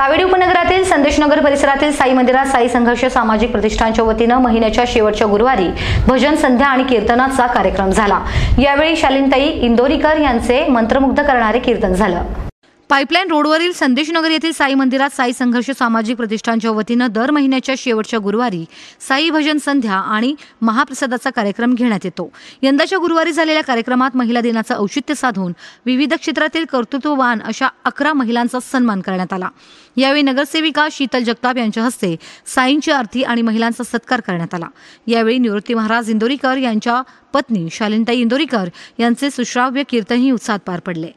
सावेडी उपनगरातील संदेशनगर परिसरातील साई मंदिरात साई संघर्ष सामाजिक प्रतिष्ठानच्या वतीनं महिन्याच्या शेवटच्या गुरुवारी भजन संध्या आणि कीर्तनाचा कार्यक्रम झाला. यावेळी शालिनताई इंदोरीकर यांचे मंत्रमुग्ध करणारे कीर्तन झालं. पाईपलाईन रोडवरील संदेशनगर येथील साई मंदिरात साई संघर्ष सामाजिक प्रतिष्ठानच्या वतीनं दर महिन्याच्या शेवटच्या गुरुवारी साई भजन संध्या आणि महाप्रसादाचा कार्यक्रम घेण्यात येतो. यंदाच्या गुरुवारी झालेल्या कार्यक्रमात महिला दिनाचं औचित्य साधून विविध क्षेत्रातील कर्तृत्ववान अशा अकरा महिलांचा सन्मान करण्यात आला. यावेळी नगरसेविका शीतल जगताप यांच्या हस्ते साईंची आरती आणि महिलांचा सत्कार करण्यात आला. यावेळी निवृत्ती महाराज इंदोरीकर यांच्या पत्नी शालिनताई इंदोरीकर यांचे सुश्राव्य कीर्तनही उत्साहात पार पडले.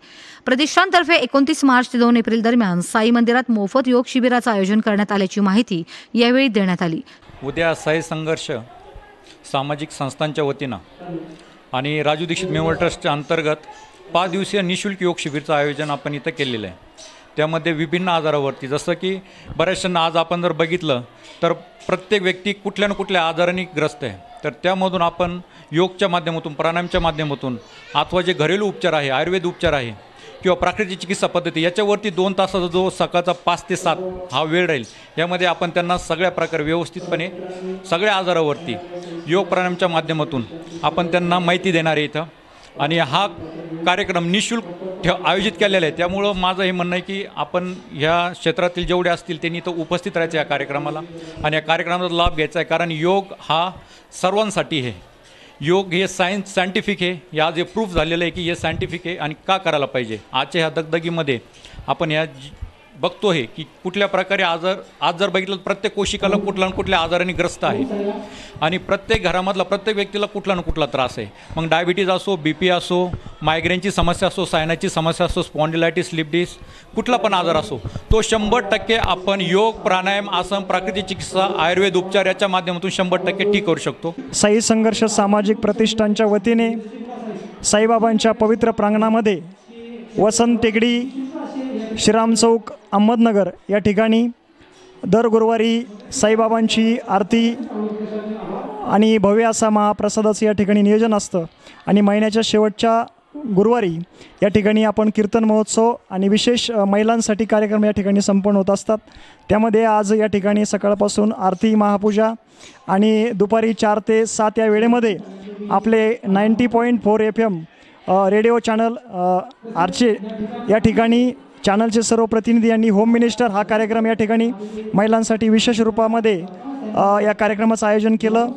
प्रतिष्ठानतर्फे एकोणतीस मार्च ते दोन एप्रिल दरम्यान साई मंदिरात मोफत योग शिबिराचं आयोजन करण्यात आल्याची माहिती यावेळी देण्यात आली. उद्या साई संघर्ष सामाजिक संस्थांच्या वतीनं आणि राजू दीक्षित मेमोरियल ट्रस्टच्या अंतर्गत पाच दिवसीय निशुल्क योग शिबिरचं आयोजन आपण इथं केलेलं आहे. त्यामध्ये विभिन्न आजारावरती जसं की बऱ्याचशांना आज आपण जर बघितलं तर प्रत्येक व्यक्ती कुठल्या ना कुठल्या आजाराने ग्रस्त आहे. तर त्यामधून आपण योगच्या माध्यमातून प्राणायामच्या माध्यमातून अथवा जे घरेलू उपचार आहे आयुर्वेद उपचार आहे किंवा प्राकृतिक चिकित्सा पद्धती याच्यावरती दोन तासाचा जो सकाळचा पाच ते सात हा वेळ राहील यामध्ये आपण त्यांना सगळ्या प्रकारे व्यवस्थितपणे सगळ्या आजारावरती योग प्राणायामच्या माध्यमातून आपण त्यांना माहिती देणार आहे इथं. आणि हा कार्यक्रम निशुल्क ठेव आयोजित केलेला आहे. त्यामुळं माझं हे म्हणणं आहे की आपण ह्या क्षेत्रातील जेवढे असतील त्यांनी इथं उपस्थित राहायचं या कार्यक्रमाला. आणि या कार्यक्रमाचा लाभ घ्यायचा आहे. कारण योग हा सर्वांसाठी आहे. योग हे सायन्स सायंटिफिक आहे. या आज प्रूफ झालेलं आहे की हे सायंटिफिक आहे आणि का करायला पाहिजे. आजच्या ह्या दगदगीमध्ये आपण ह्या जी- बघतो आहे की कुठल्या प्रकारे आजार आज जर बघितलं तर प्रत्येक कोशिकाला कुठल्या ना कुठल्या आजाराने ग्रस्त आहे. आणि प्रत्येक घरामधला प्रत्येक व्यक्तीला कुठला ना कुठला त्रास आहे. मग डायबिटीज असो बी पी असो मायग्रेनची समस्या असो सायनाची समस्या असो स्पॉन्डिलायटिस स्लिप डिस कुठला पण आजार असो तो शंभर टक्के आपण योग प्राणायाम आसन प्राकृतिक चिकित्सा आयुर्वेद उपचार याच्या माध्यमातून शंभर टक्के ठीक करू शकतो. साई संघर्ष सामाजिक प्रतिष्ठानच्या वतीने साईबाबांच्या पवित्र प्रांगणामध्ये वसंत टेकडी श्रीराम चौक अहमदनगर या ठिकाणी दर गुरुवारी साईबाबांची आरती आणि भव्य असा महाप्रसादाचं या ठिकाणी नियोजन असतं. आणि महिन्याच्या शेवटच्या गुरुवारी या ठिकाणी आपण कीर्तन महोत्सव आणि विशेष महिलांसाठी कार्यक्रम या ठिकाणी संपन्न होत असतात. त्यामध्ये आज या ठिकाणी सकाळपासून आरती महापूजा आणि दुपारी चार ते सात या वेळेमध्ये आपले ninety point four F M radio channel आरचे या ठिकाणी चॅनलचे सर्व प्रतिनिधी यांनी होम मिनिस्टर हा कार्यक्रम या ठिकाणी महिलांसाठी विशेष रूपामध्ये या कार्यक्रमाचं आयोजन केलं.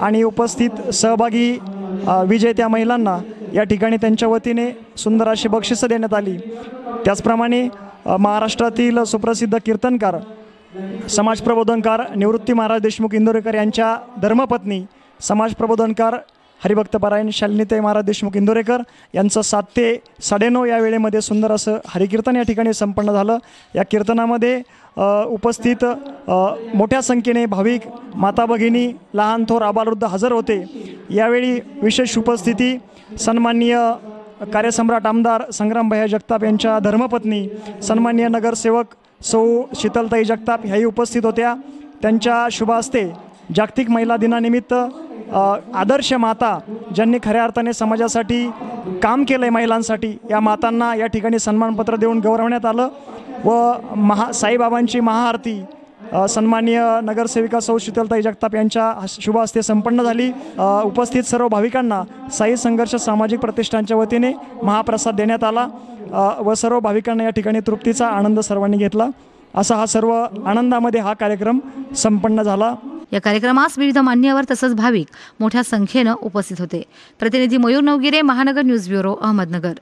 आणि उपस्थित सहभागी विजेत्या महिलांना या ठिकाणी त्यांच्या वतीने सुंदर अशी बक्षिसं देण्यात आली. त्याचप्रमाणे महाराष्ट्रातील सुप्रसिद्ध कीर्तनकार समाज प्रबोधनकार निवृत्ती महाराज देशमुख इंदोरेकर यांच्या धर्मपत्नी समाज प्रबोधनकार हरिभक्तपरायण शालिनीताई महाराज देशमुख इंदोरेकर यांचं सात ते साडेनऊ या वेळेमध्ये सुंदर असं हरिकीर्तन या ठिकाणी संपन्न झालं. या कीर्तनामध्ये उपस्थित मोठ्या संख्येने भाविक माता भगिनी लहान थोर आबालवृद्ध हजर होते. यावेळी विशेष उपस्थिती सन्माननीय कार्यसम्राट आमदार संग्रामभया जगताप यांच्या धर्मपत्नी सन्माननीय नगरसेवक सौ शीतलताई जगताप ह्याही उपस्थित होत्या. त्यांच्या शुभ हस्ते जागतिक महिला दिनानिमित्त आदर्श माता ज्यांनी खऱ्या अर्थाने समाजासाठी काम केलं आहे महिलांसाठी या मातांना या ठिकाणी सन्मानपत्र देऊन गौरवण्यात आलं व महा साईबाबांची महाआरती सन्माननीय नगरसेविका सौ शीतलताई जगताप यांच्या हस- शुभ हस्ते संपन्न झाली. उपस्थित सर्व भाविकांना साई संघर्ष सामाजिक प्रतिष्ठानच्या वतीने महाप्रसाद देण्यात आला व सर्व भाविकांना या ठिकाणी तृप्तीचा आनंद सर्वांनी घेतला. असा हा सर्व आनंदामध्ये हा कार्यक्रम संपन्न झाला. या कार्यक्रमास विविध मान्यवर तसंच भाविक मोठ्या संख्येनं उपस्थित होते. प्रतिनिधी मयूर नवगिरे महानगर न्यूज ब्युरो अहमदनगर.